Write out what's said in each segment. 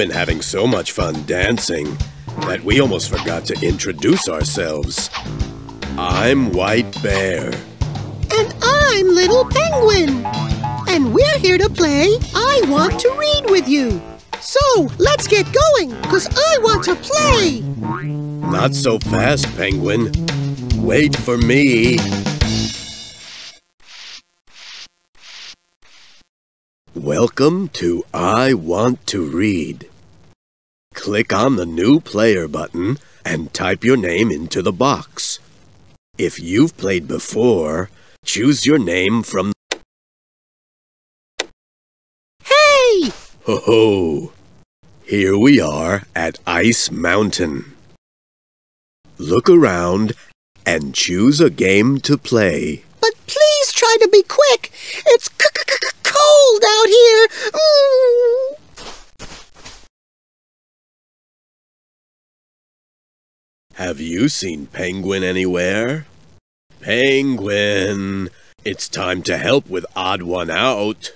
Been having so much fun dancing that we almost forgot to introduce ourselves. I'm White Bear. And I'm Little Penguin. And we're here to play I Want to Read with you. So let's get going, because I want to play. Not so fast, Penguin. Wait for me. Welcome to I Want to Read. Click on the New Player button and type your name into the box. If you've played before, choose your name from Hey! Ho ho! Here we are at Ice Mountain. Look around and choose a game to play. But please try to be quick. It's cold out here. Mm. Have you seen Penguin anywhere? Penguin, it's time to help with Odd One Out.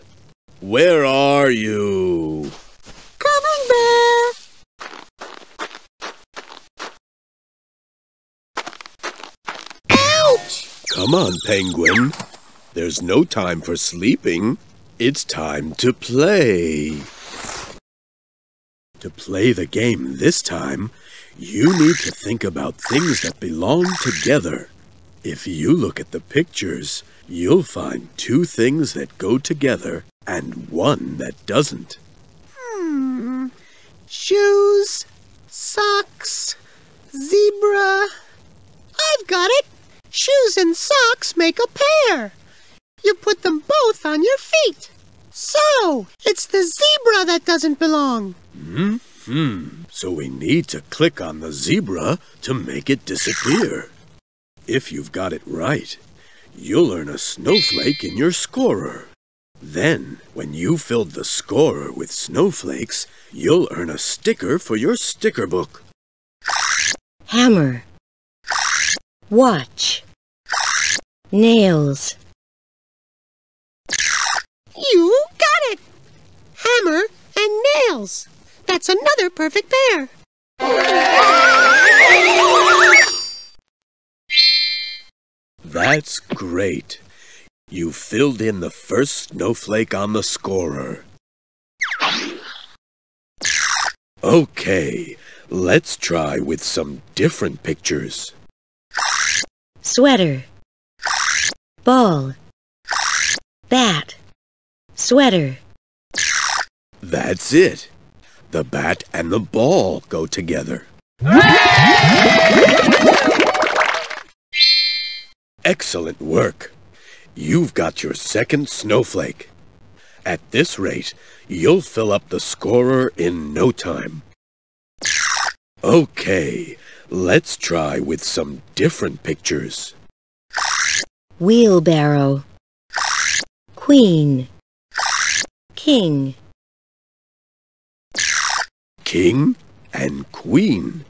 Where are you? Coming, Bear. Ouch! Come on, Penguin. There's no time for sleeping. It's time to play. To play the game this time, you need to think about things that belong together. If you look at the pictures, you'll find two things that go together and one that doesn't. Hmm. Shoes, socks, zebra. I've got it. Shoes and socks make a pair. You put them both on your feet. So, it's the zebra that doesn't belong. Hmm? Hmm. So we need to click on the zebra to make it disappear. If you've got it right, you'll earn a snowflake in your scorer. Then, when you filled the scorer with snowflakes, you'll earn a sticker for your sticker book. Hammer. Watch. Nails. You got it! Hammer and nails. That's another perfect pair. That's great. You filled in the first snowflake on the scorer. Okay, let's try with some different pictures. Sweater. Ball. Bat. Sweater. That's it. The bat and the ball go together. Excellent work. You've got your second snowflake. At this rate, you'll fill up the scorer in no time. Okay, let's try with some different pictures. Wheelbarrow. Queen. King. King and Queen.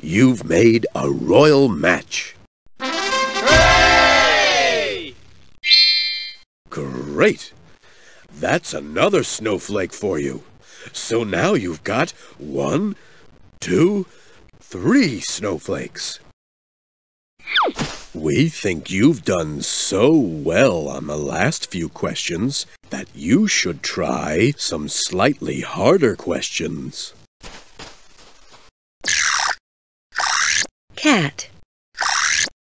You've made a royal match. Great! That's another snowflake for you. So now you've got one, two, three snowflakes. We think you've done so well on the last few questions that you should try some slightly harder questions.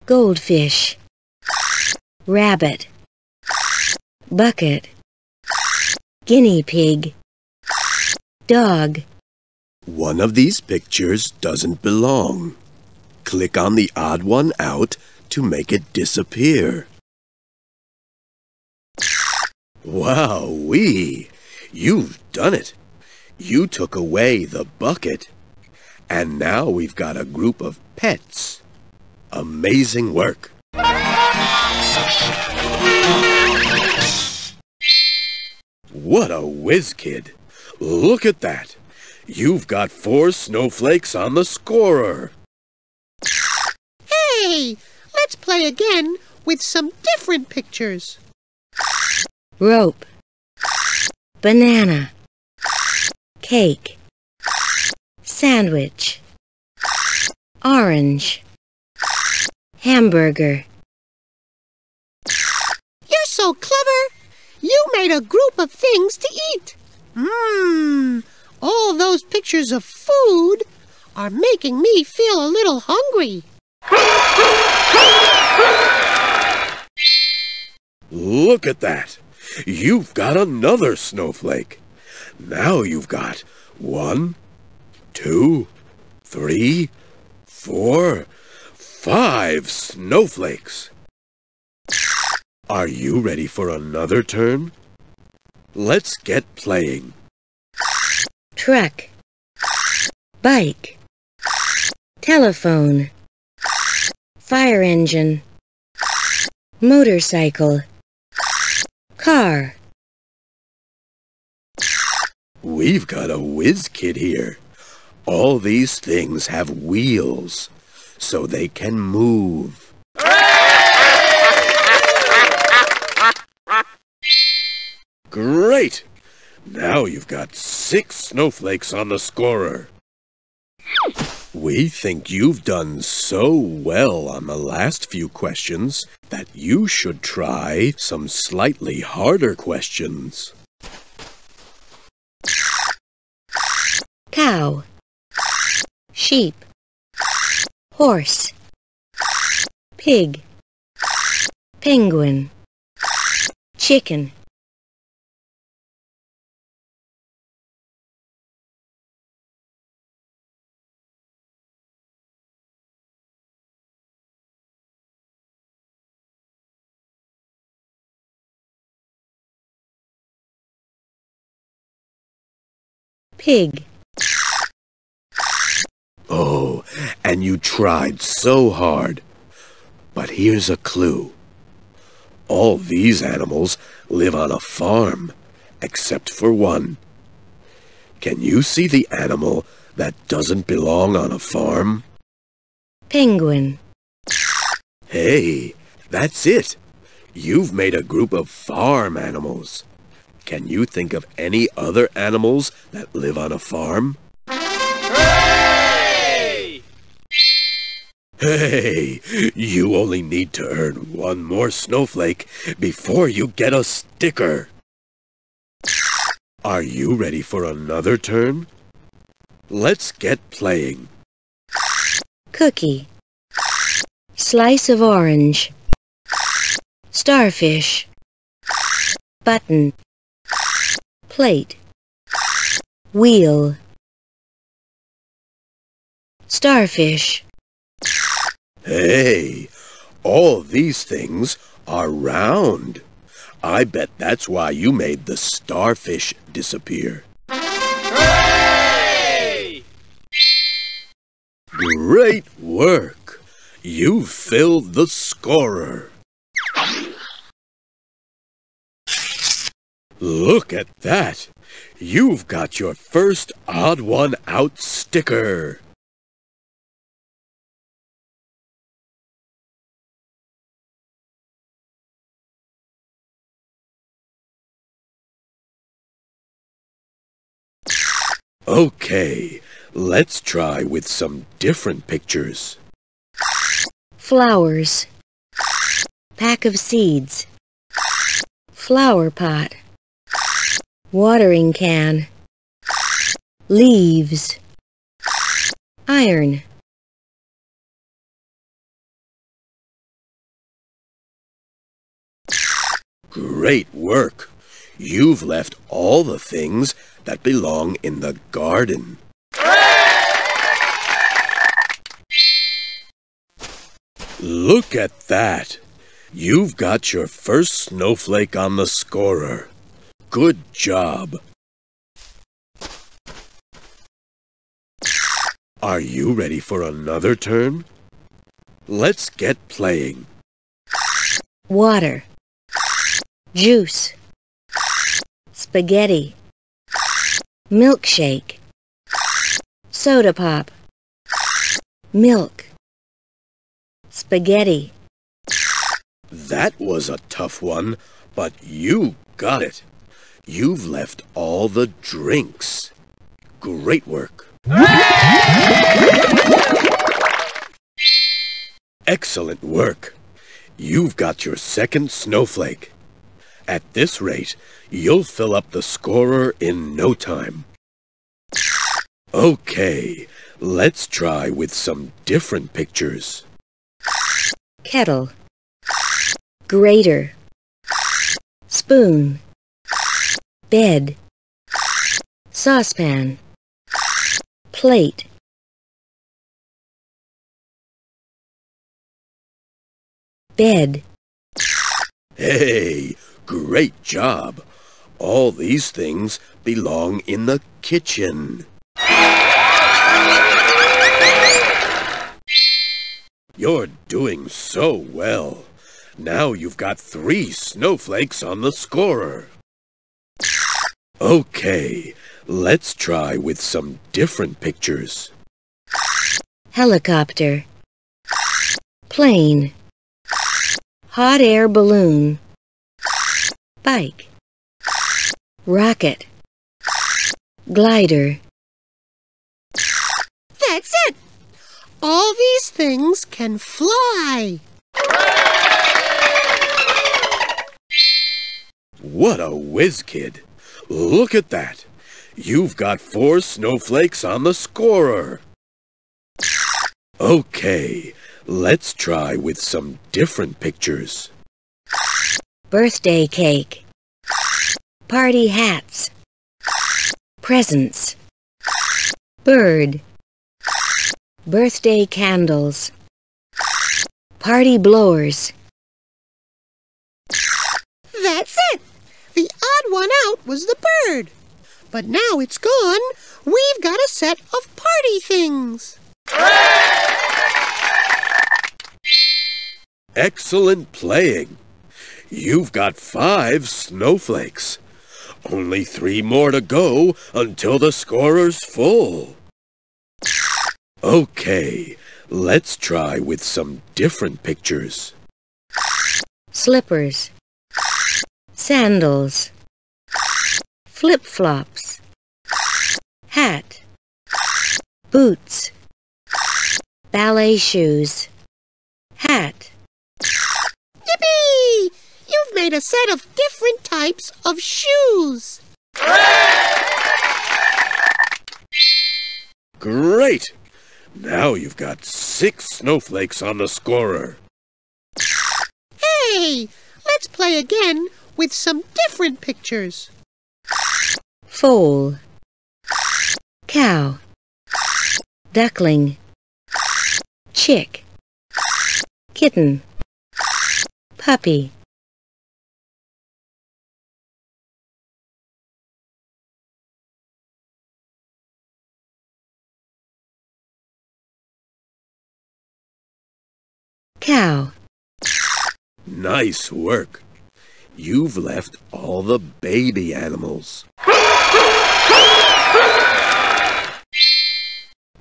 Goldfish. Rabbit. Bucket. Guinea pig. Dog. One of these pictures doesn't belong. Click on the odd one out to make it disappear. Wow-wee! You've done it! You took away the bucket. And now we've got a group of pets. Amazing work! What a whiz kid! Look at that! You've got four snowflakes on the scorer. Hey, let's play again with some different pictures. Rope. Banana. cake, sandwich, orange, hamburger, You're so clever. You made a group of things to eat. Mmm. All those pictures of food are making me feel a little hungry. Look at that. You've got another snowflake. Now you've got one, two, three, four, five snowflakes. Are you ready for another turn? Let's get playing. truck, bike, telephone, fire engine, motorcycle, car, We've got a whiz kid here. All these things have wheels, so they can move. Great! Now you've got six snowflakes on the scorer. We think you've done so well on the last few questions that you should try some slightly harder questions. cow, sheep, horse, pig, penguin, chicken, pig, Oh, and you tried so hard. But here's a clue. All these animals live on a farm, except for one. Can you see the animal that doesn't belong on a farm? penguin, Hey, that's it. You've made a group of farm animals. Can you think of any other animals that live on a farm? Hey, you only need to earn one more snowflake before you get a sticker. Are you ready for another turn? Let's get playing. cookie, slice of orange, starfish, button, plate, wheel, starfish, Hey, all these things are round. I bet that's why you made the starfish disappear. Great work! You filled the scorer. Look at that! You've got your first odd one out sticker. Okay, let's try with some different pictures. flowers, pack of seeds, flower pot, watering can, leaves, iron, Great work! You've left all the things that belong in the garden. Look at that! You've got your first snowflake on the scorer. Good job. Are you ready for another turn? Let's get playing. water, juice, spaghetti, milkshake, soda pop, milk, spaghetti, That was a tough one, but you got it. You've left all the drinks. Great work. Excellent work. You've got your second snowflake. At this rate, you'll fill up the scorer in no time. Okay, let's try with some different pictures. kettle, grater, spoon, bed, saucepan, plate, bed, Hey, great job. All these things belong in the kitchen. You're doing so well. Now you've got three snowflakes on the scorer. Okay, let's try with some different pictures. helicopter, plane, hot air balloon, bike, rocket, glider, That's it! All these things can fly. What a whiz kid! Look at that! You've got four snowflakes on the scorer. Okay, let's try with some different pictures. Birthday cake, party hats, presents, bird, birthday candles, party blowers, That's it! The odd one out was the bird. But now it's gone, we've got a set of party things. Excellent playing! You've got five snowflakes. Only three more to go until the scorer's full. Okay, let's try with some different pictures. slippers, sandals, flip-flops, hat, boots, ballet shoes, hat, made a set of different types of shoes. Great! Now you've got six snowflakes on the scorer. Hey, let's play again with some different pictures. foal, cow, duckling, chick, kitten, puppy, cow, Nice work. You've left all the baby animals.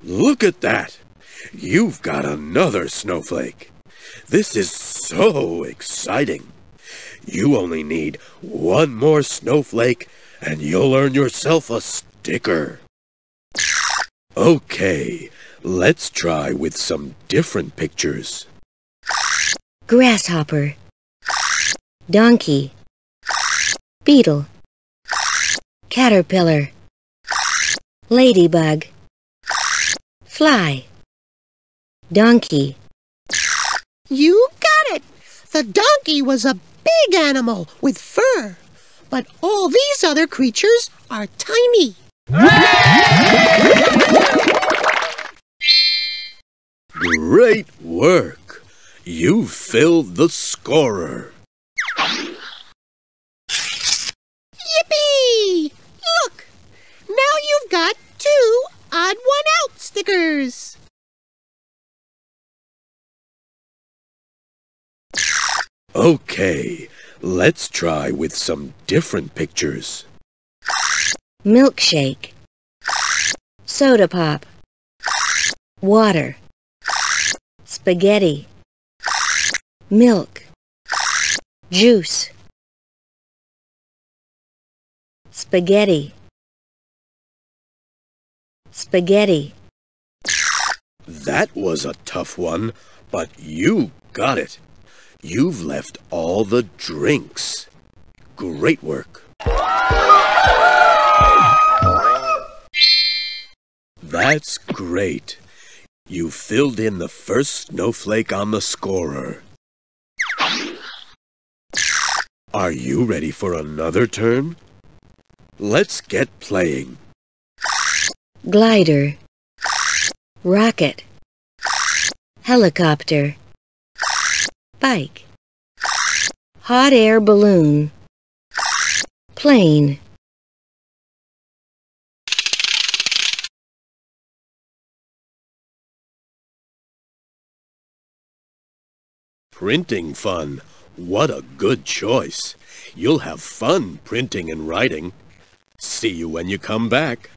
Look at that! You've got another snowflake. This is so exciting. You only need one more snowflake and you'll earn yourself a sticker. Okay, let's try with some different pictures. Grasshopper, donkey, beetle, caterpillar, ladybug, fly, donkey, You got it! The donkey was a big animal with fur, but all these other creatures are tiny. Great work! You filled the scorer. Yippee! Look! Now you've got two odd one out stickers. Okay, let's try with some different pictures. milkshake, soda pop, water, spaghetti, milk, juice, spaghetti, Spaghetti. That was a tough one, but you got it. You've left all the drinks. Great work. That's great. You filled in the first snowflake on the scorer. Are you ready for another turn? Let's get playing. Glider. Rocket. Helicopter. Bike. Hot air balloon. Plane. Printing fun. What a good choice. You'll have fun printing and writing. See you when you come back.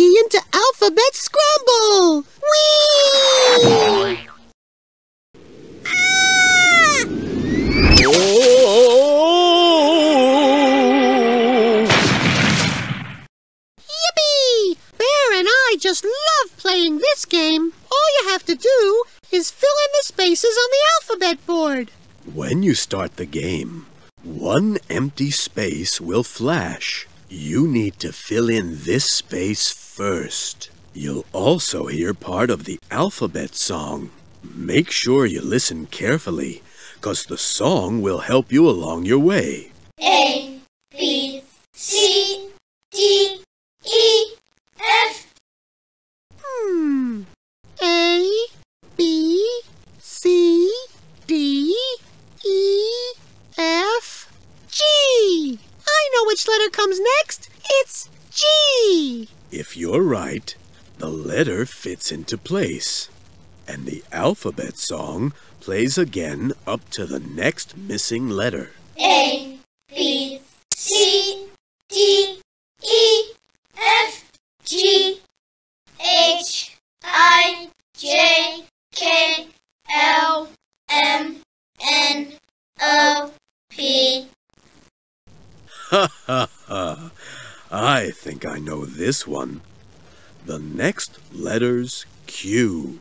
Let's into Alphabet Scramble! Whee! Oh! Yippee! Bear and I just love playing this game. All you have to do is fill in the spaces on the alphabet board. When you start the game, one empty space will flash. You need to fill in this space first. You'll also hear part of the alphabet song. Make sure you listen carefully, cause the song will help you along your way. A, B, C, D, E, F, Hmm. A, B, C, D, E, F, G. I know which letter comes next. It's G. If you're right, the letter fits into place. And the alphabet song plays again up to the next missing letter. A, B, C, D, E, F, G, H, I, J, K, L, M, N, O, P, Ha ha ha! I think I know this one. The next letter's Q.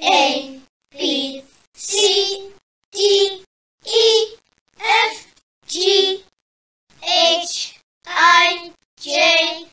A, B, C, D, E, F, G, H, I, J,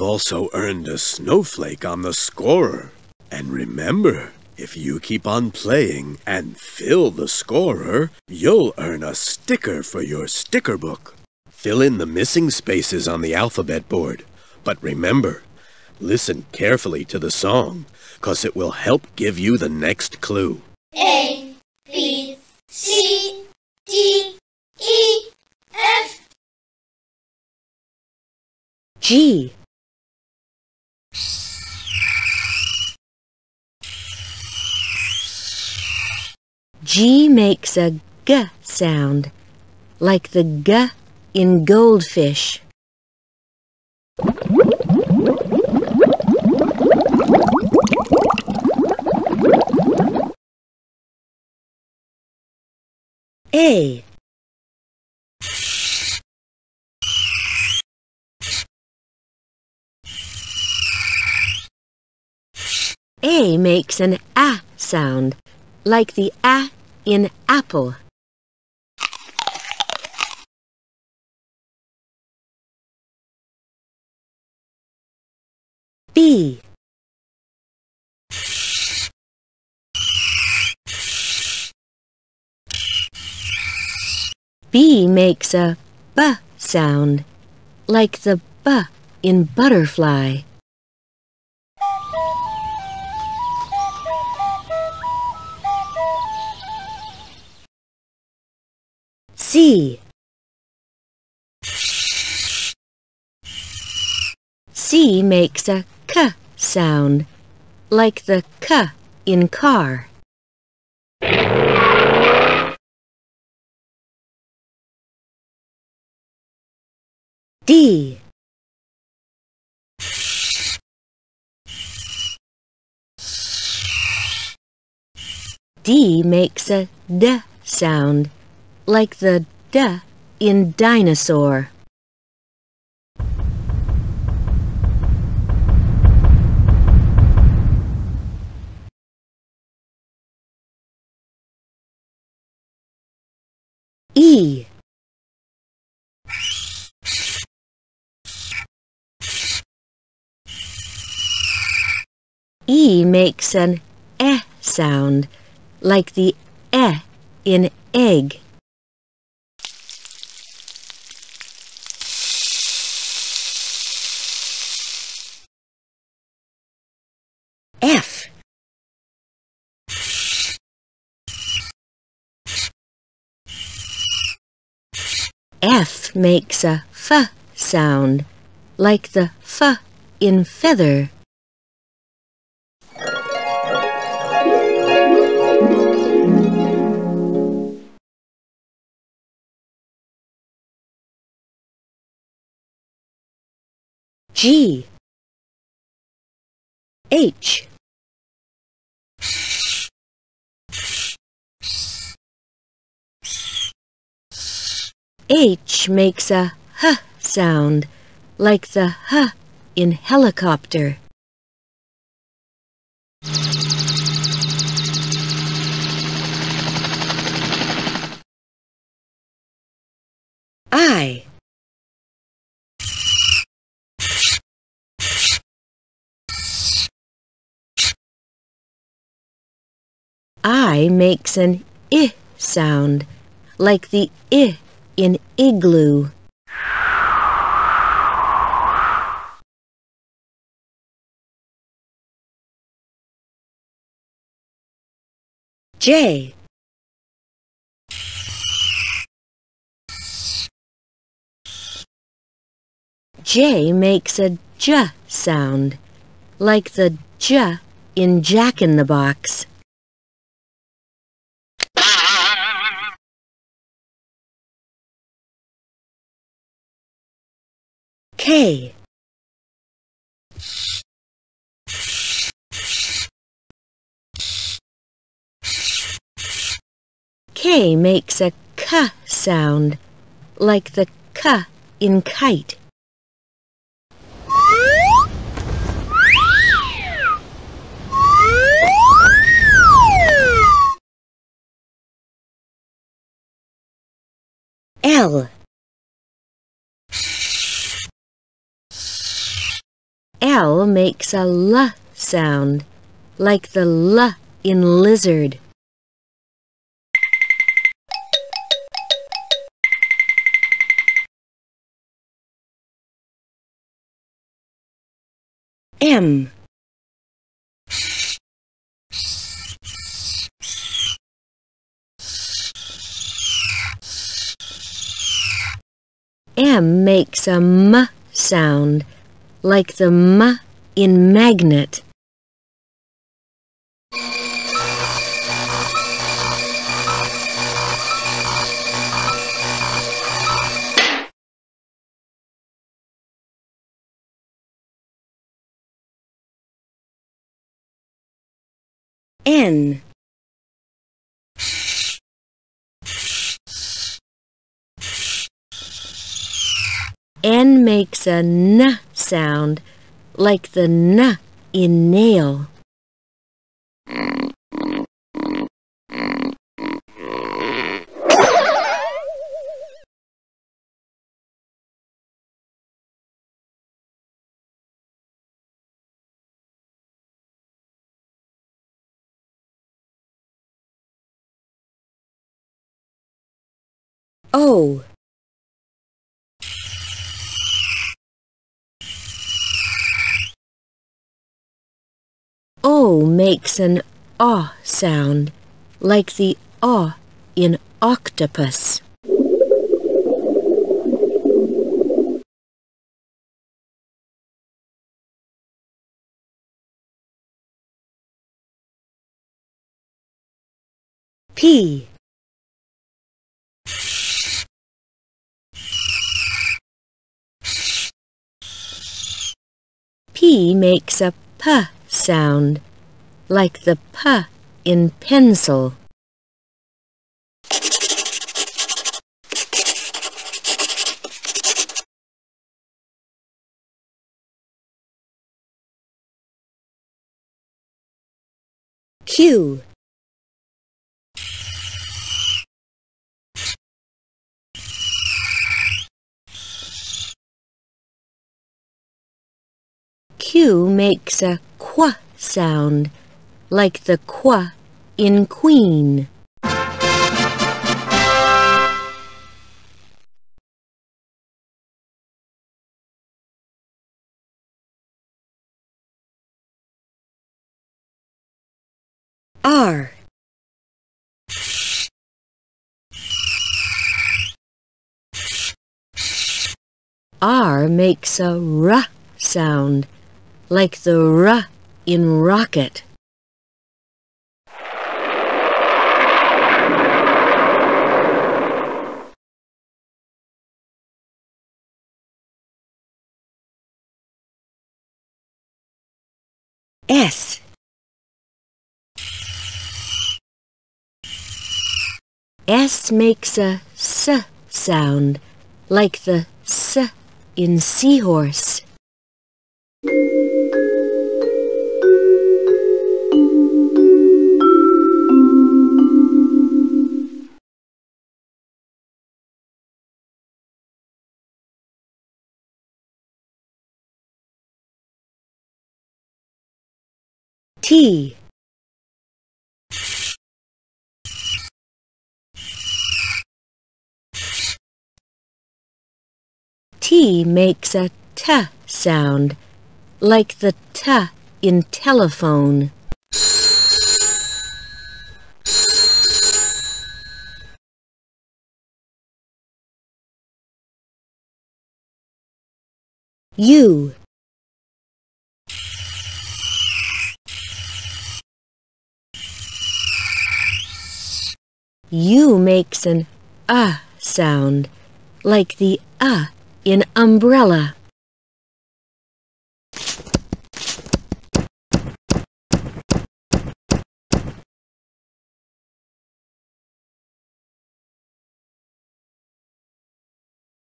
we've also earned a snowflake on the scorer. And remember, if you keep on playing and fill the scorer, you'll earn a sticker for your sticker book. Fill in the missing spaces on the alphabet board. But remember, listen carefully to the song, cause it will help give you the next clue. A, B, C, D, E, F, G. G makes a G sound. like the G in goldfish. A A makes an A sound, like the A in apple. B B makes a B sound, like the B in butterfly. C C makes a K sound, like the K in car. D D makes a D sound, like the D in dinosaur. E E makes an eh sound, like the eh in egg. Makes a f sound, like the f in feather. G H H makes a h sound, like the h in helicopter. I I makes an I sound, like the I in igloo. J J makes a J sound, like the J in Jack in the Box. K K makes a K sound, like the K in kite. L L makes a L sound, like the L in lizard. M M makes a M sound, like the m in magnet. N N makes a N sound, like the N in nail. O. Makes an aw sound, like the aw in octopus. P. P makes a p sound, like the p in pencil. Q. Q makes a qu sound, like the qu in queen. R. R makes a r sound, like the r in rocket. S. S makes a s sound, like the s in seahorse. T. T makes a t sound, like the t in telephone. U. U makes an uh sound, like the uh in umbrella.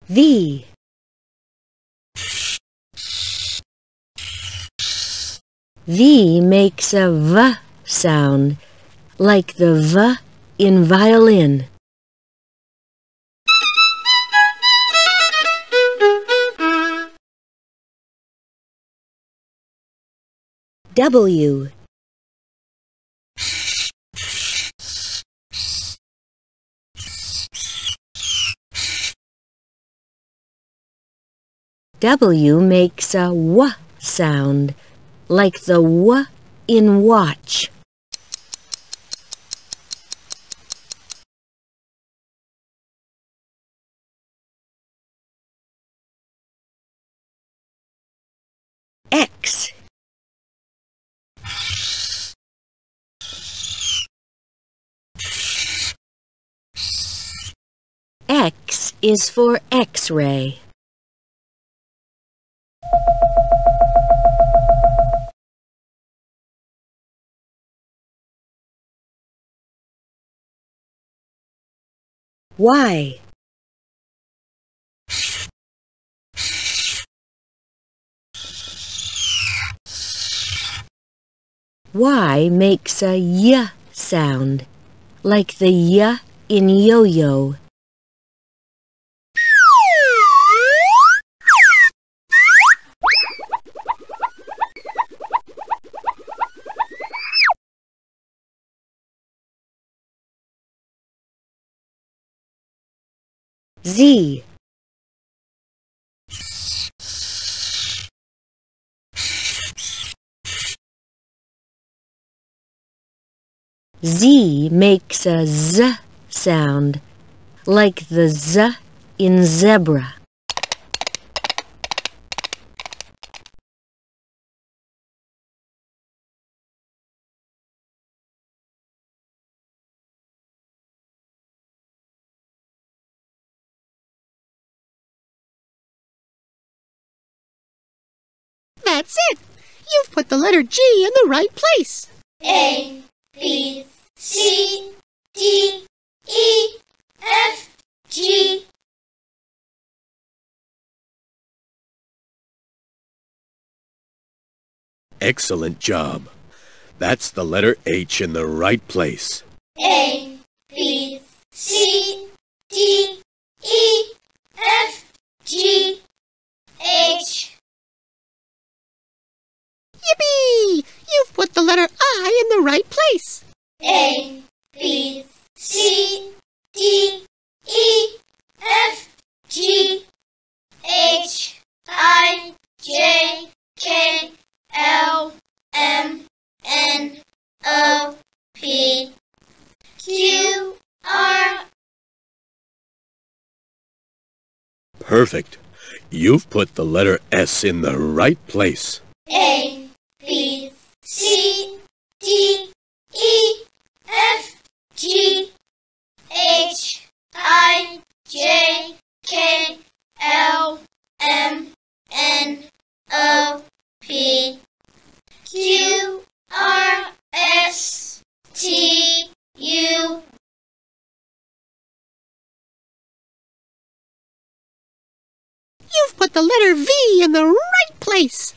V. V makes a V sound, like the V in violin. W. W makes a W sound, like the W in watch. X is for X-ray. Y Y makes a y sound, like the y in yo-yo. Z. Z makes a Z sound, like the Z in zebra. That's it. You've put the letter G in the right place. A, B, C, D, E, F, G. Excellent job. That's the letter H in the right place. A, B, C, D, E, F, G, H. Yippee! You've put the letter I in the right place. A, B, C, D, E, F, G, H, I, J, K, L, M, N, O, P, Q, R, Perfect. You've put the letter S in the right place. A, B, C, D, E, F, G, H, I, J, K, L, M, N, O, P, Q, R, S, T, U, You've put the letter V in the right place.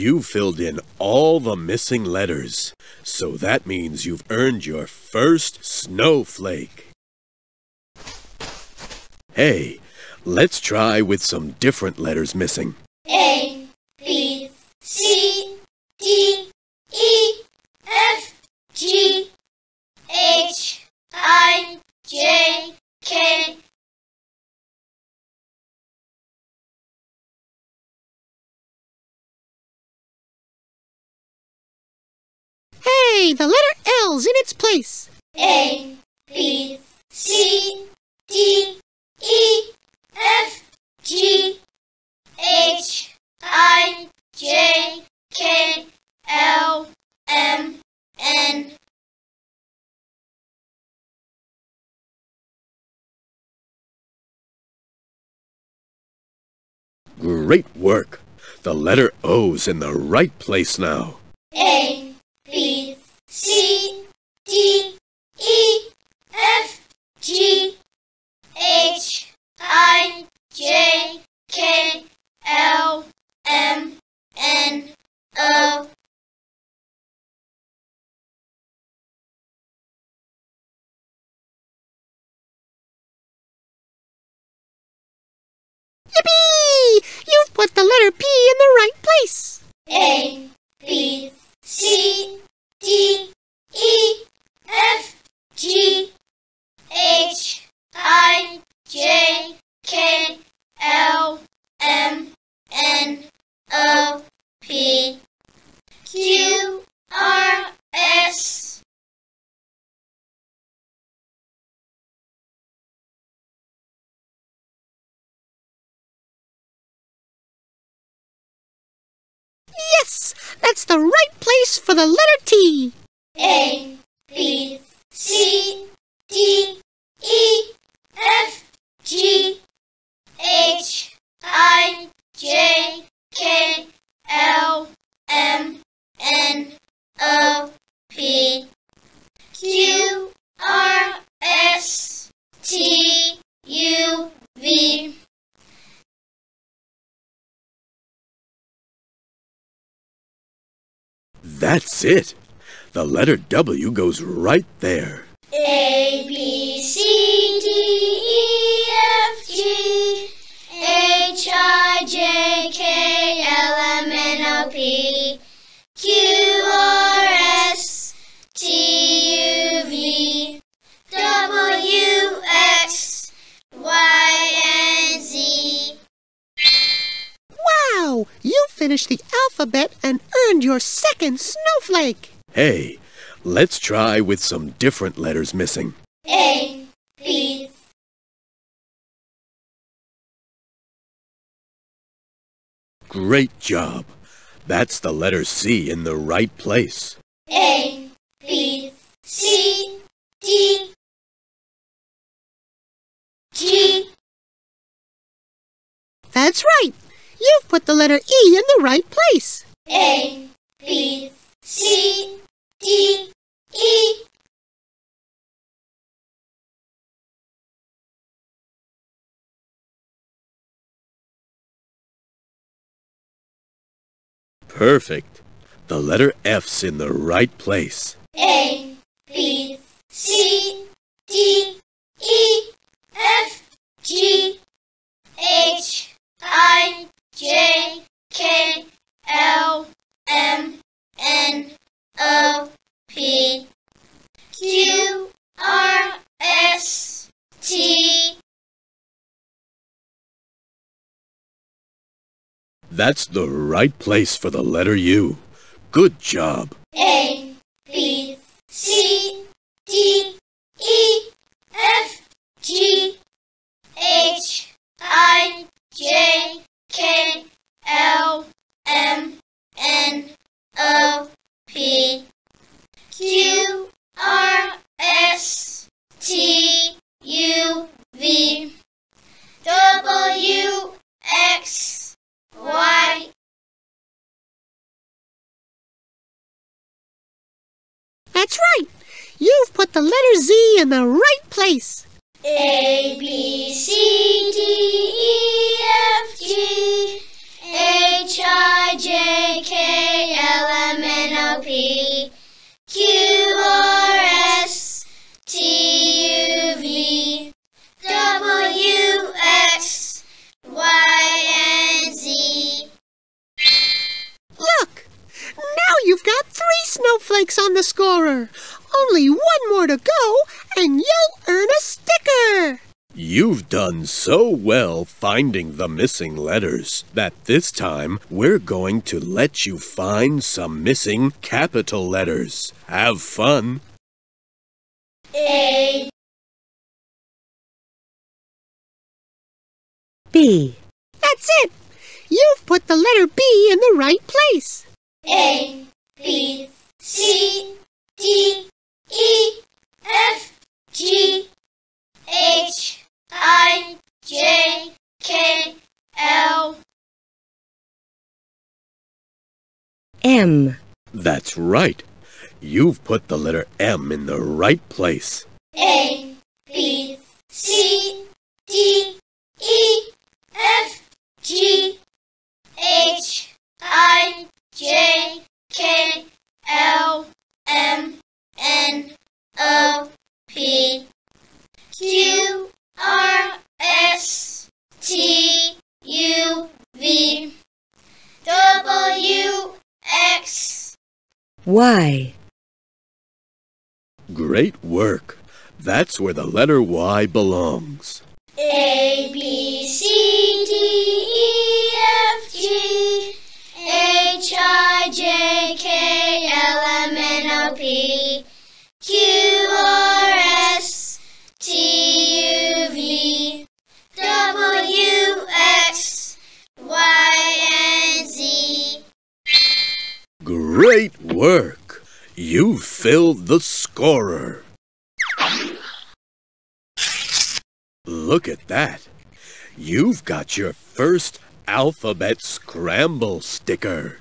You filled in all the missing letters. So that means you've earned your first snowflake. Hey, let's try with some different letters missing. A, B, C, D, E, F, G, H, I, J, K, Hey, the letter in its place. A, B, C, D, E, F, G, H, I, J, K, L, M, N, Great work. The letter O's in the right place now. A, B, C, D, E, F, G, H, I, J, K, L, M, N, O, Yippee! You've put the letter P in the right place. A, B, C, D, E, F, G, H, I, J, K, L, M, N, O, P, Q R S Yes, that's the right place for the letter T. A B C D E F G H I J K L M N, O, P, Q, R, S, T, U, V. That's it. The letter W goes right there. A, B, C, D, E, F, G, H, I, J, K, L, M, N, O, P, Q, R, S, T, U, V, W, X, Y, and Z. Wow, you finished the alphabet and earned your second snowflake. Hey, let's try with some different letters missing. A, B, Great job. That's the letter C in the right place. A, B, C, D, G, That's right. You've put the letter E in the right place. A, B, C, D, E, Perfect. The letter F's in the right place. A, B, C, D, E, F, G, H, I, J, K, L, M, N, O, P, Q, R, S, T, That's the right place for the letter U. Good job. A, B, C, D, E, F, G, H, I, J, K, L, M, N, O, P, Q, R, S, T, U, V, W, X, Y, That's right. You've put the letter Z in the right place. A B C D E F G H I J K L M N O P Q R S T U V W X Y and Z. Look, now you've got three snowflakes on the scorer. Only one more to go, and you'll earn a sticker. You've done so well finding the missing letters that this time we're going to let you find some missing capital letters. Have fun. A B, That's it. You've put the letter B in the right place. A B C D E F G H I J K L M, That's right. You've put the letter M in the right place. A B C D E F G H I J K L M N O P Q R S T U V W X Y, Great work. That's where the letter Y belongs. A B C D E F G H I J K L M N O P Q R S T U V W X Y and Z. Great work. You've filled the scorer. Look at that. You've got your first alphabet scramble sticker.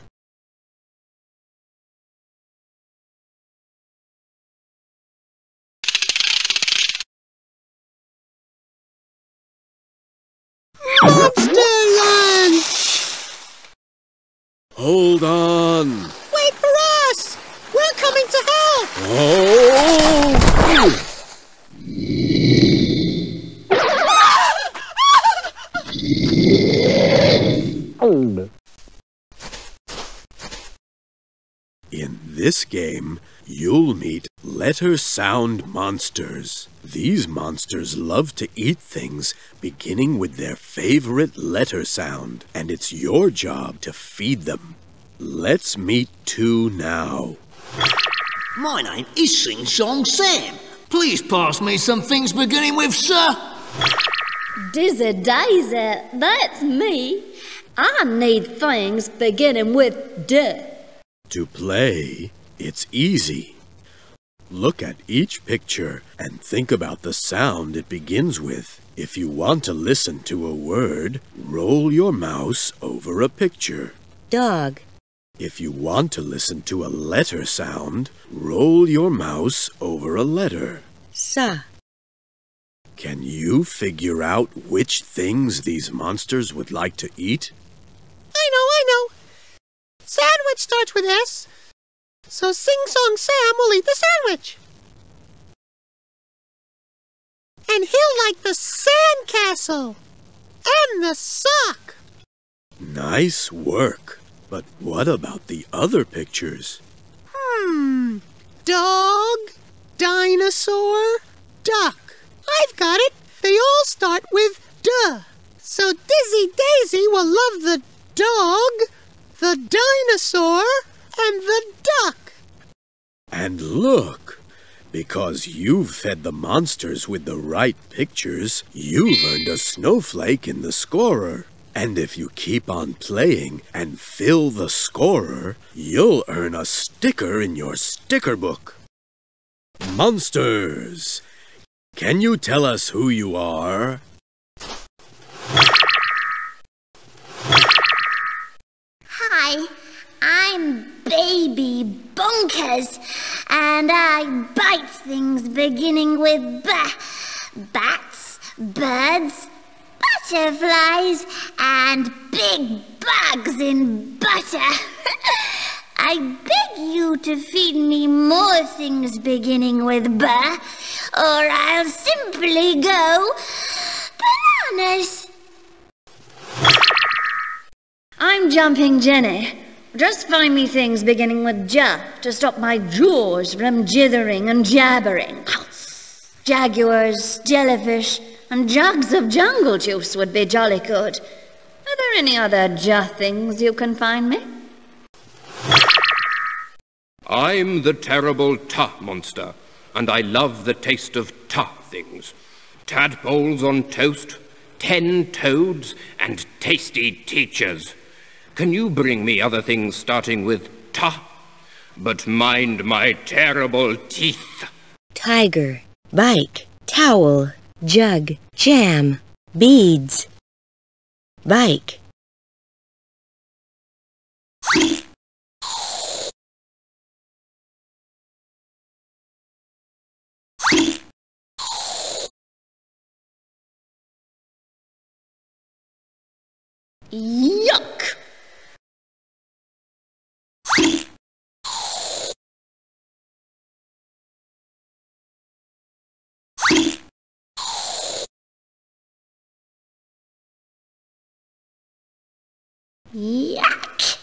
Monster lunch! Hold on. Wait for us! We're coming to help! Oh! In this game, you'll meet letter sound monsters. These monsters love to eat things beginning with their favorite letter sound, and it's your job to feed them. Let's meet two now. My name is Sing Song Sam. Please pass me some things beginning with Sir. Dizzy Daisy, that's me. I need things beginning with D. To play, it's easy. Look at each picture and think about the sound it begins with. If you want to listen to a word, roll your mouse over a picture. Dog. If you want to listen to a letter sound, roll your mouse over a letter. Sa. Can you figure out which things these monsters would like to eat? I know, I know. Sandwich starts with S. So Sing Song Sam will eat the sandwich. And he'll like the sandcastle. And the sock. Nice work. But what about the other pictures? Hmm. Dog, dinosaur, duck. I've got it. They all start with duh. So Dizzy Daisy will love the dog, the dinosaur, and the duck. And look, because you've fed the monsters with the right pictures, you've earned a snowflake in the scorer. And if you keep on playing and fill the scorer, you'll earn a sticker in your sticker book. Monsters! Can you tell us who you are? Hi, I'm Baby Bonkers, and I bite things beginning with b. Bats, birds, butterflies, and big bugs in butter. I beg you to feed me more things beginning with b, or I'll simply go bananas. I'm Jumping Jenny. Just find me things beginning with J to stop my jaws from jithering and jabbering. Jaguars, jellyfish, and jugs of jungle juice would be jolly good. Are there any other J things you can find me? I'm the terrible Ta monster, and I love the taste of Ta things. Tadpoles on toast, ten toads, and tasty teachers. Can you bring me other things starting with Ta? But mind my terrible teeth. Tiger. Bike. Towel. Jug. Jam. Beads. Bike. Yuck! Yuck!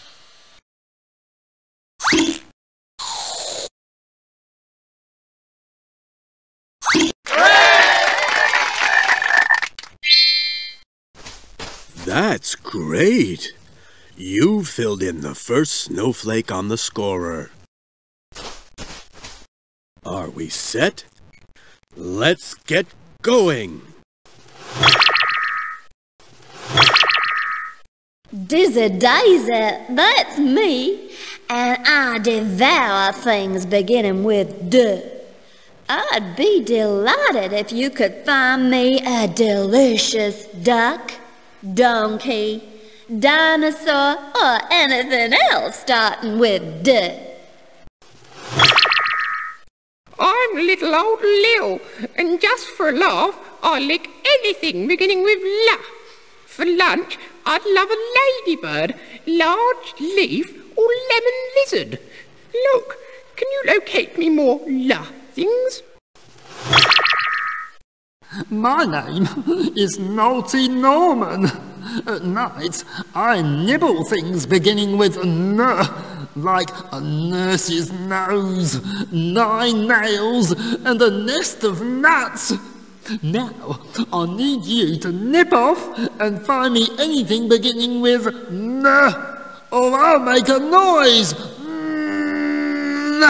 That's great! You filled in the first snowflake on the scorer. Are we set? Let's get going! Dizzy Daisy, that's me. and I devour things beginning with D. I'd be delighted if you could find me a delicious duck, donkey, dinosaur, or anything else starting with D. I'm little old Lil, and just for a laugh, I lick anything beginning with La. For lunch, I'd love a ladybird, large leaf, or lemon lizard. Look, can you locate me more La things? My name is Naughty Norman. At night, I nibble things beginning with N, like a nurse's nose, nine nails, and a nest of nuts. Now, I need you to nip off and find me anything beginning with N, or I'll make a noise. N.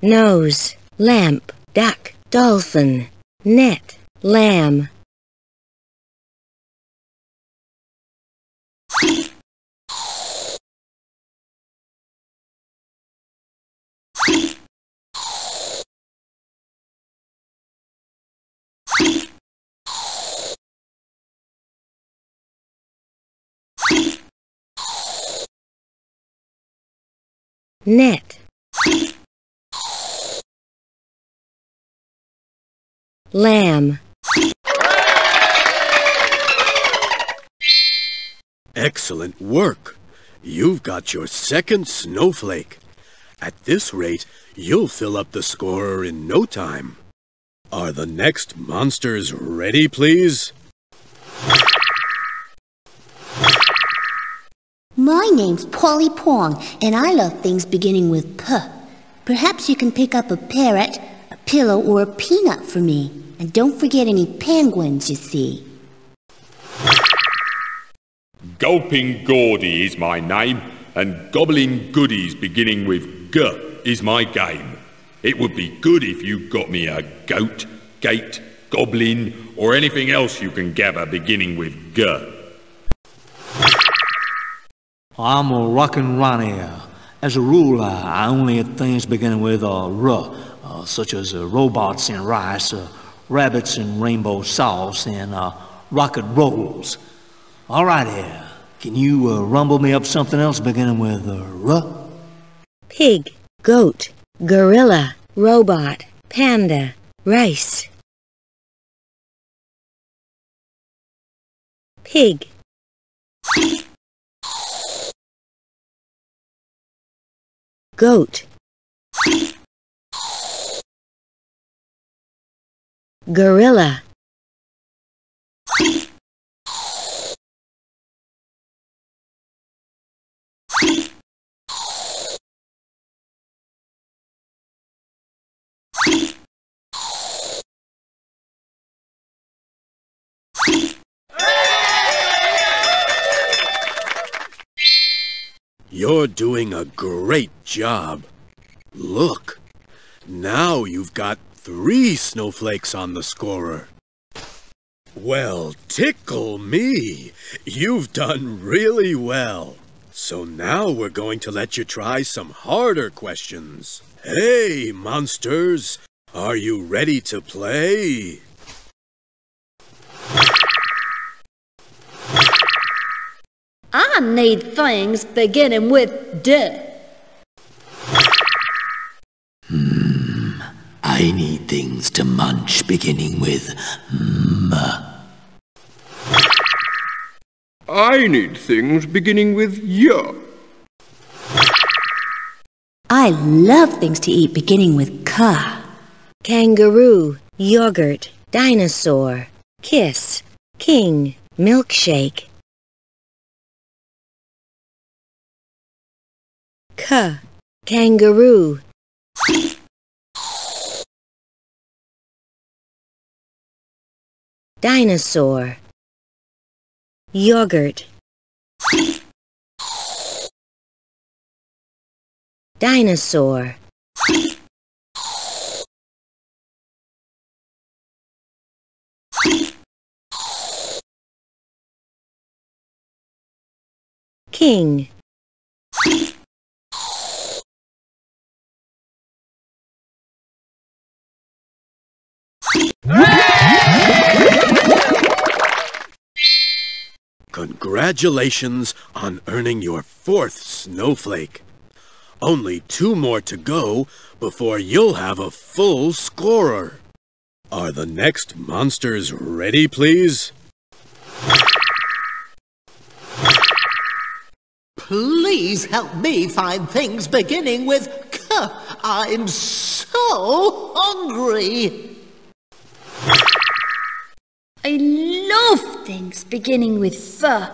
Nose, lamp, duck, dolphin, net, lamb. Net. Lamb. Excellent work. You've got your second snowflake. At this rate, you'll fill up the scorer in no time. Are the next monsters ready, please? My name's Polly Pong, and I love things beginning with P. Perhaps you can pick up a parrot, a pillow, or a peanut for me. And don't forget any penguins, you see. Gulping Gordy is my name, and gobbling goodies beginning with G is my game. It would be good if you got me a goat, gate, goblin, or anything else you can gather beginning with G. I'm a rockin' Ronnie. As a rule, I only eat things beginning with uh, R, uh, such as uh, robots and rice, uh, rabbits and rainbow sauce, and uh, rocket rolls. All right, here. Can you uh, rumble me up something else beginning with R? Pig, goat, gorilla, robot, panda, rice. Pig. Goat. Gorilla. You're doing a great job. Look, now you've got three snowflakes on the scorer. Well, tickle me. You've done really well. So now we're going to let you try some harder questions. Hey, monsters, are you ready to play? Need things beginning with D. Hmm. I need things to munch beginning with M. I need things beginning with Y. I love things to eat beginning with K. Kangaroo, yogurt, dinosaur, kiss, king, milkshake. K, kangaroo. Dinosaur. Yogurt. Dinosaur. King. Congratulations on earning your fourth snowflake. Only two more to go before you'll have a full scorer. Are the next monsters ready, please? Please help me find things beginning with K. I'm so hungry. I love things beginning with F.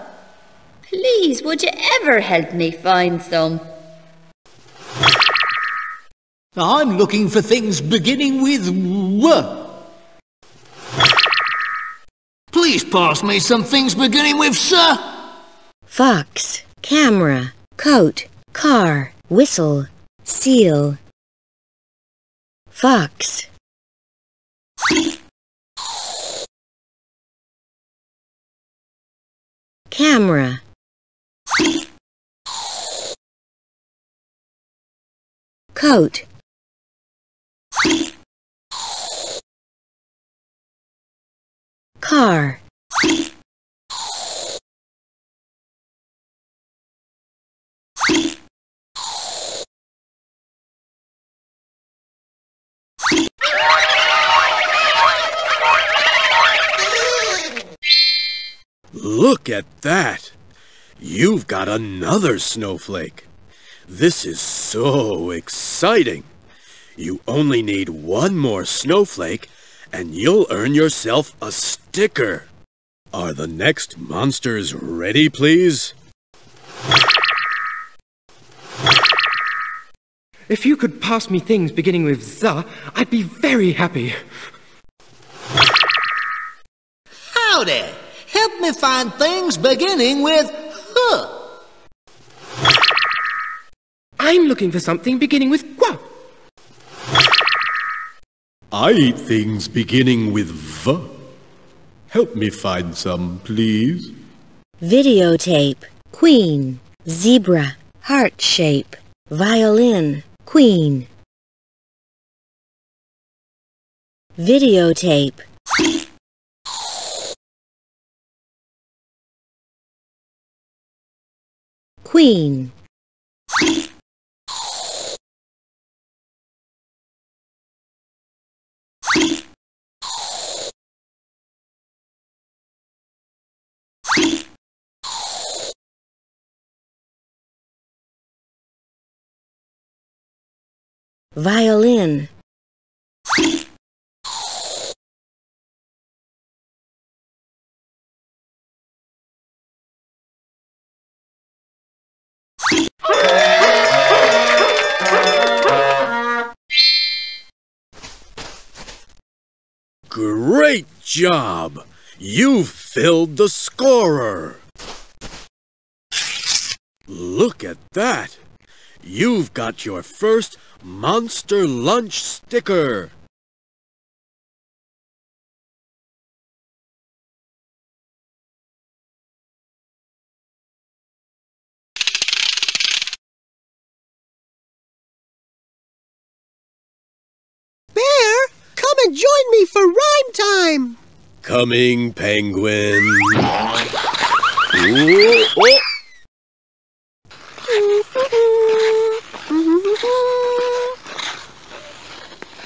Please, would you ever help me find some? I'm looking for things beginning with W. Please pass me some things beginning with S. Fox, camera, coat, car, whistle, seal. Fox. Camera. Coat. Car. Look at that! You've got another snowflake. This is so exciting. You only need one more snowflake and you'll earn yourself a sticker. Are the next monsters ready, please? If you could pass me things beginning with Z, I'd be very happy. Howdy! Help me find things beginning with H. I'm looking for something beginning with Qua. I eat things beginning with V. Help me find some, please. Videotape, queen, zebra, heart shape, violin, queen. Videotape. Queen. Violin. Great job! You've filled the scorer! Look at that! You've got your first Monster Lunch sticker! And join me for rhyme time. Coming, penguin! Ooh,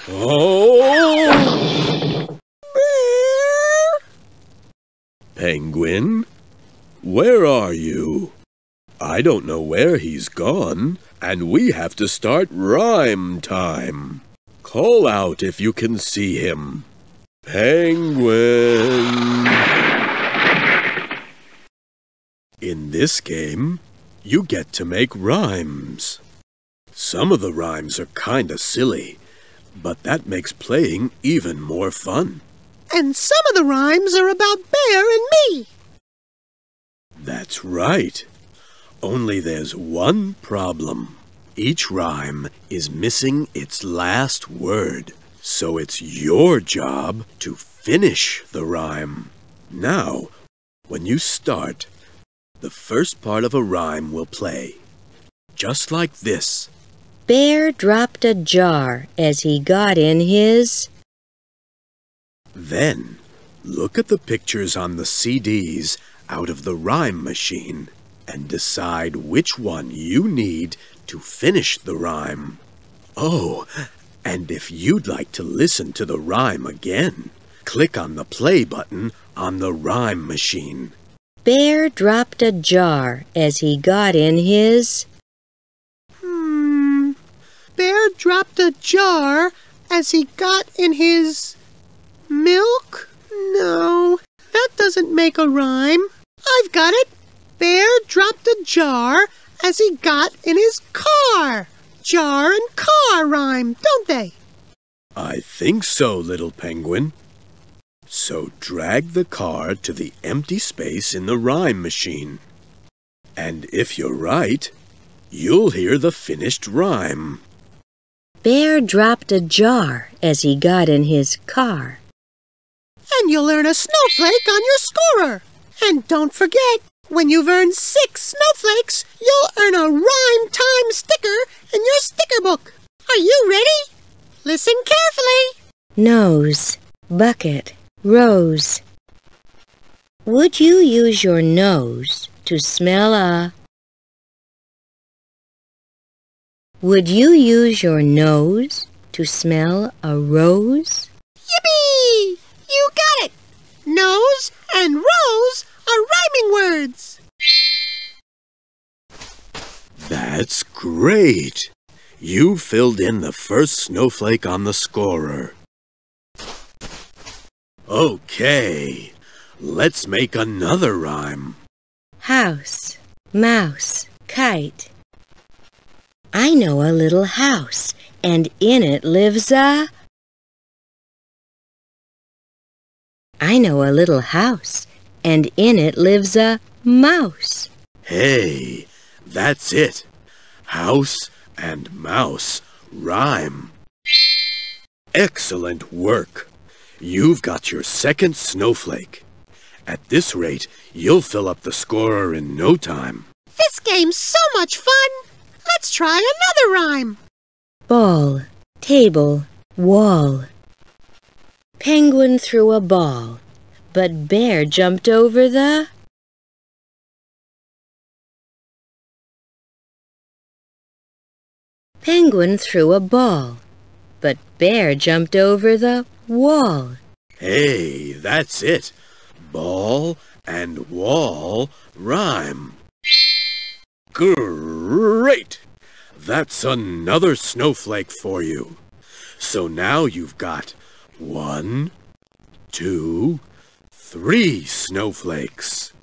oh. Oh! Penguin? Where are you? I don't know where he's gone, and we have to start rhyme time. Call out if you can see him. Penguin! In this game, you get to make rhymes. Some of the rhymes are kinda silly, but that makes playing even more fun. And some of the rhymes are about Bear and me. That's right. Only there's one problem. Each rhyme is missing its last word, so it's your job to finish the rhyme. Now, when you start, the first part of a rhyme will play. Just like this. Bear dropped a jar as he got in his. Then, look at the pictures on the CDs out of the rhyme machine and decide which one you need to finish the rhyme. Oh, and if you'd like to listen to the rhyme again, click on the play button on the rhyme machine. Bear dropped a jar as he got in his. Hmm. Bear dropped a jar as he got in his. milk? No, that doesn't make a rhyme. I've got it. Bear dropped a jar as he got in his car. Jar and car rhyme, don't they? I think so, little penguin. So drag the car to the empty space in the rhyme machine. And if you're right, you'll hear the finished rhyme. Bear dropped a jar as he got in his car. And you'll earn a snowflake on your scorer. And don't forget, when you've earned six snowflakes, you'll earn a rhyme time sticker in your sticker book. Are you ready? Listen carefully. Nose, bucket, rose. Would you use your nose to smell a... Would you use your nose to smell a rose? Yippee! You got it! Nose and rose are rhyming words. That's great! You filled in the first snowflake on the scorer. Okay, let's make another rhyme. House, mouse, kite. I know a little house, and in it lives a... I know a little house, and in it lives a mouse. Hey, that's it. House and mouse rhyme. Excellent work. You've got your second snowflake. At this rate, you'll fill up the scorer in no time. This game's so much fun. Let's try another rhyme. Ball, table, wall. Penguin threw a ball, but Bear jumped over the... Penguin threw a ball, but Bear jumped over the wall. Hey, that's it. Ball and wall rhyme. Great! That's another snowflake for you. So now you've got one, two, three snowflakes.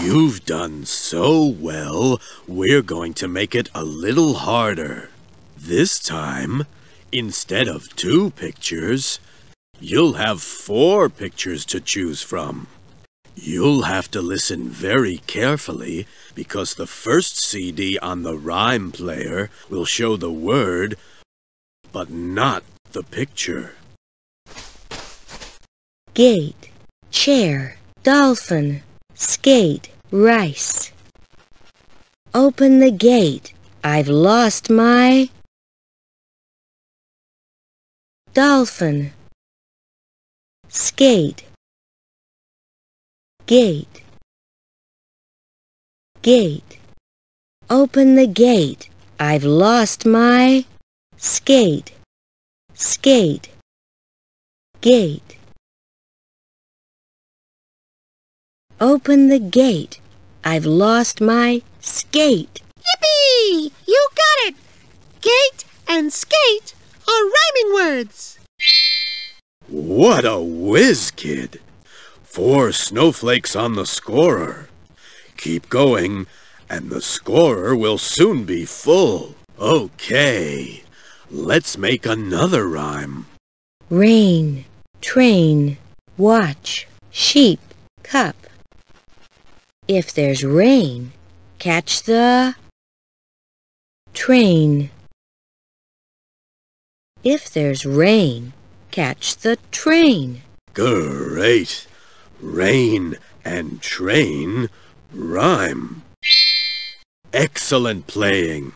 You've done so well, we're going to make it a little harder. This time, instead of two pictures, you'll have four pictures to choose from. You'll have to listen very carefully because the first CD on the rhyme player will show the word, but not the picture. Gate, chair, dolphin, skate, rice. Open the gate. I've lost my dolphin, skate, gate, gate. Open the gate. I've lost my skate, skate, gate. Open the gate. I've lost my skate. Yippee! You got it! Gate and skate are rhyming words. What a whiz, kid! Four snowflakes on the scorer. Keep going, and the scorer will soon be full. Okay, let's make another rhyme. Rain, train, watch, sheep, cup. If there's rain, catch the train. If there's rain, catch the train. Great! Rain and train rhyme. Excellent playing.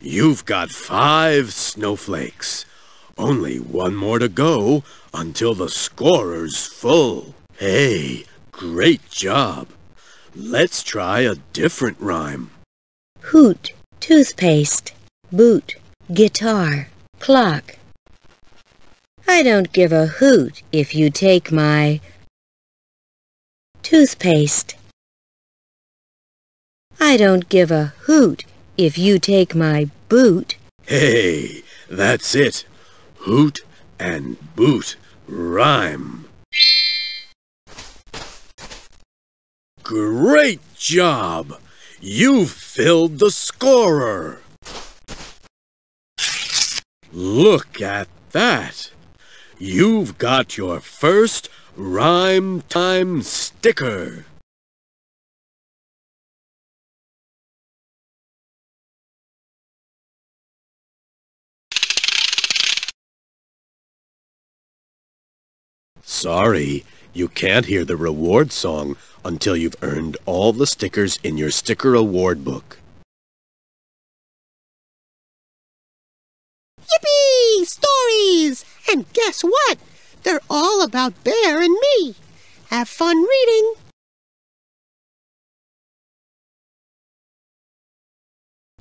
You've got five snowflakes. Only one more to go until the scorer's full. Hey, great job. Let's try a different rhyme. Hoot, toothpaste, boot, guitar, clock. I don't give a hoot if you take my toothpaste. I don't give a hoot if you take my boot. Hey, that's it. Hoot and boot rhyme. Great job! You've filled the scorer. Look at that. You've got your first Rhyme Time sticker. Sorry, you can't hear the reward song until you've earned all the stickers in your sticker award book. Yippee! Stories! And guess what? They're all about Bear and me. Have fun reading.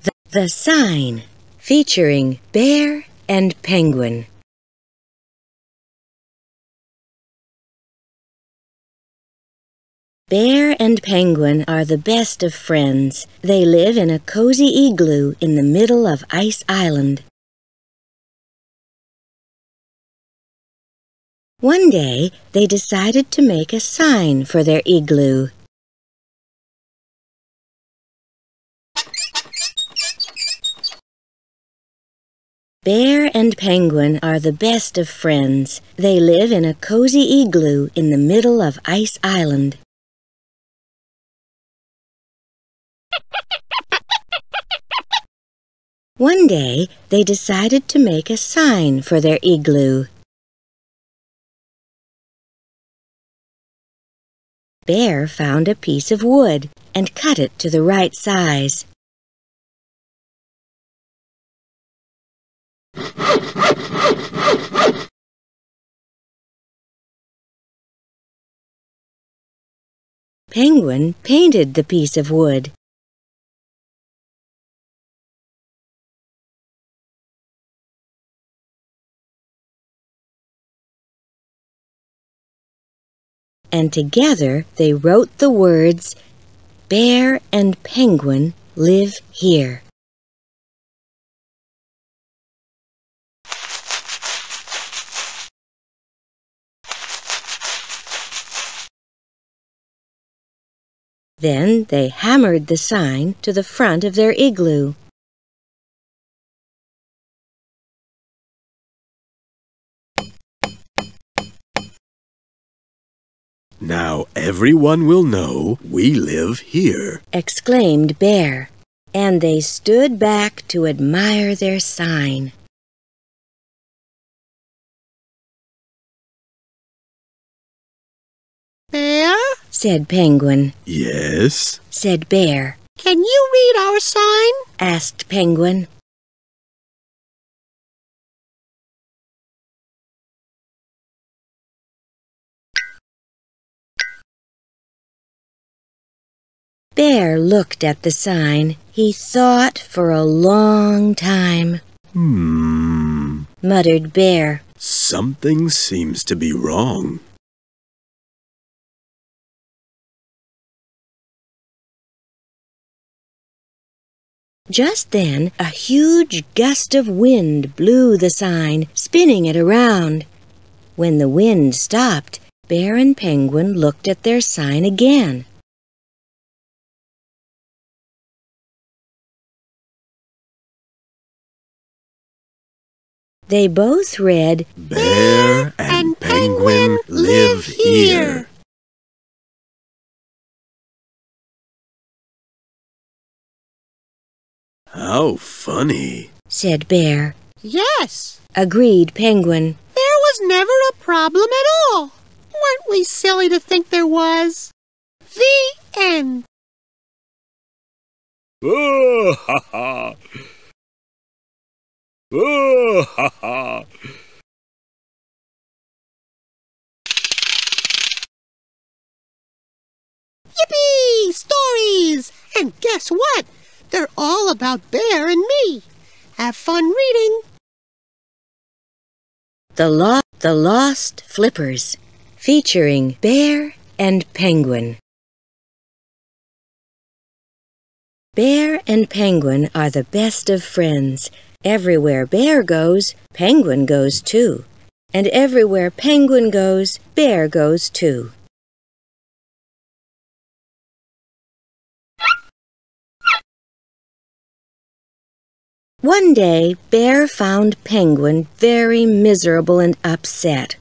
The, the Sign, featuring Bear and Penguin. Bear and Penguin are the best of friends. They live in a cozy igloo in the middle of Ice Island. One day, they decided to make a sign for their igloo. Bear and Penguin are the best of friends. They live in a cozy igloo in the middle of Ice Island. One day, they decided to make a sign for their igloo. Bear found a piece of wood and cut it to the right size. Penguin painted the piece of wood. And together they wrote the words, Bear and Penguin live here. Then they hammered the sign to the front of their igloo. Now everyone will know we live here, exclaimed Bear, and they stood back to admire their sign. Bear? said Penguin. Yes? said Bear. Can you read our sign? asked Penguin. Bear looked at the sign. He thought for a long time. Hmm, muttered Bear. something seems to be wrong. Just then, a huge gust of wind blew the sign, spinning it around. When the wind stopped, Bear and Penguin looked at their sign again. They both read, Bear and Penguin live here. How funny. said Bear. Yes. Agreed Penguin. There was never a problem at all. Weren't we silly to think there was? The end. Oh, ha ha! Oh, ha ha! Yippee! Stories! And guess what? They're all about Bear and me. Have fun reading. The, Lo- the Lost Flippers, featuring Bear and Penguin. Bear and Penguin are the best of friends. Everywhere Bear goes, Penguin goes too. And everywhere Penguin goes, Bear goes too. One day, Bear found Penguin very miserable and upset.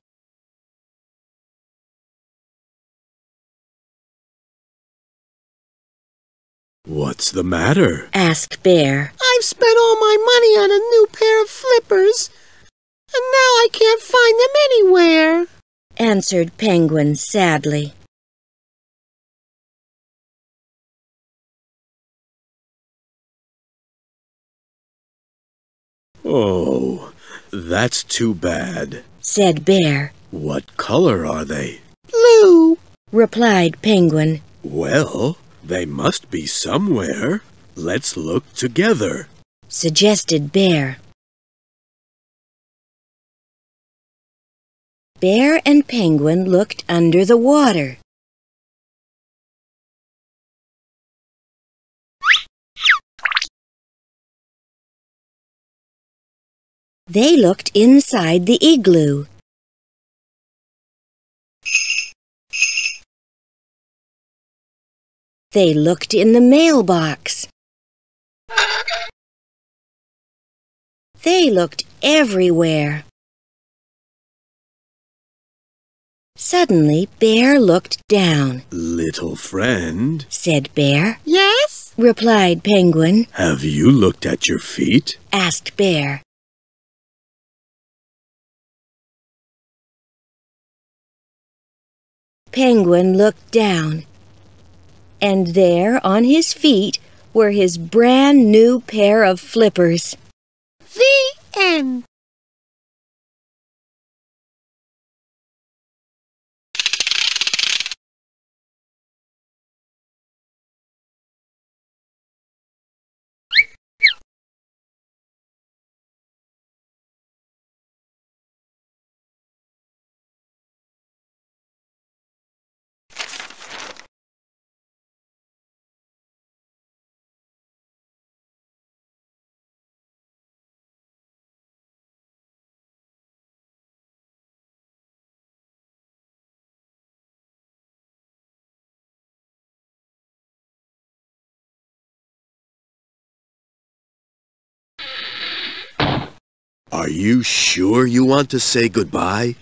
What's the matter? asked Bear. I've spent all my money on a new pair of flippers, and now I can't find them anywhere, answered Penguin sadly. Oh, that's too bad, said Bear. What color are they? Blue, replied Penguin. Well, they must be somewhere. Let's look together, suggested Bear. Bear and Penguin looked under the water. They looked inside the igloo. They looked in the mailbox. They looked everywhere. Suddenly, Bear looked down. Little friend, said Bear. Yes? replied Penguin. Have you looked at your feet? asked Bear. Penguin looked down, and there on his feet were his brand new pair of flippers. The end. Are you sure you want to say goodbye?